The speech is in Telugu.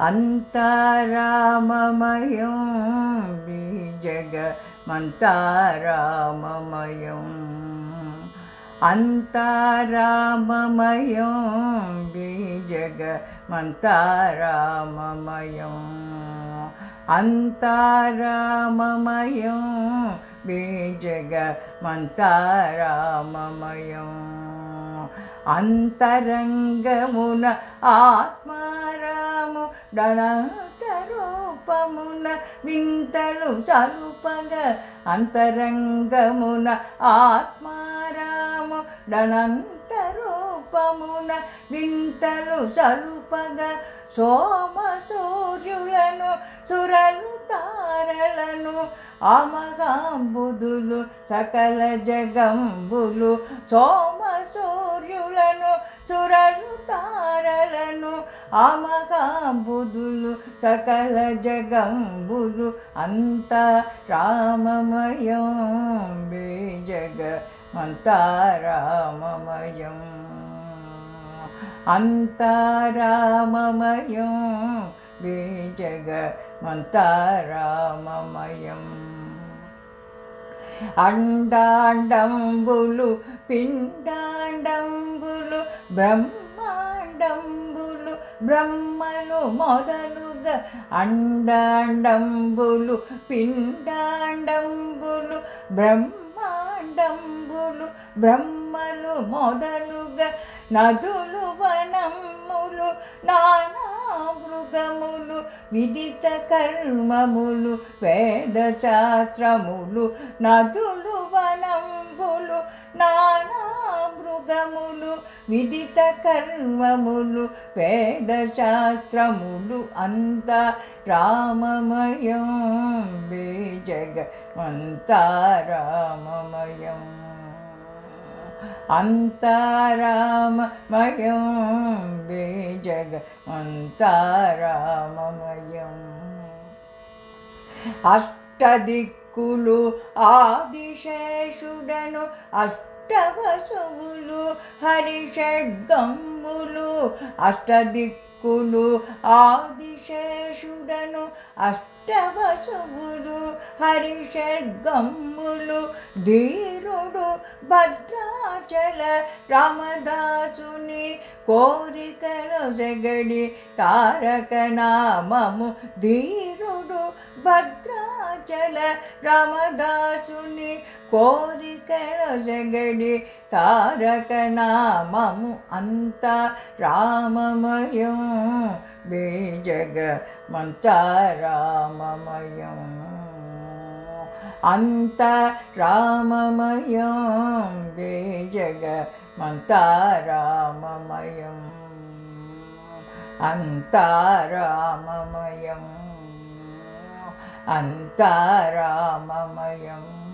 अन्ताराममयं बीजग मंता रामयं अन्तराममयं बीजग अन्तराममयं बीजग अन्तरङ्गमुन आत्मारा రూపము ఆత్మారాము డనంతరూపమున వింతలు సలుపగ అంతరంగమున ఆత్మారాము డనంతరూపమున వింతలు సలుపగ సోమ సూర్యులను సురలు తారలను అమగాంబుదులు సకల జగంబులు సోమ సూర్యులను సురలు తారలను అమగాంబుదులు సకల జగంబులు అంత రామమయం బేజగ మంతారామమయం అంతారామమయం బేజగ మంతారామమయం అండాండంబులు పిండాండంబులు అండంబులు బ్రహ్మలు మొదలుగా అండాండంబులు పిండాండంబులు బ్రహ్మాండంబులు బ్రహ్మలు మొదలుగా నదులు వనములు నానా మృగములు విదిత కర్మములు వేద శాస్త్రములు నదులు వనంబులు మృగములు విదిత కర్మములు వేద శాస్త్రములు అంత రామమయం బేజగ మంతారామమయం అంతారామమయం బేజగ అంతారామమయం అష్టదిక్కులు ఆదిశేషుడను అష్టవసువులు హరిషడ్గమ్ములు అష్టదిక్కులు ఆదిశేషుడను అష్టవసువులు హరిషడ్గమ్ములు ధీరుడు భద్రాచల రామదాసుని కోరికలు జగడి తారక నామము ధీరుడు భద్రాచల రామదాసుని కోరికలు జగడి తారక నామము అంత రామమయం బేజగ మంతారామమయం అంత రామమయం బేజగ మంతారామమయం అంతారామమయం अन्ताराममयम्।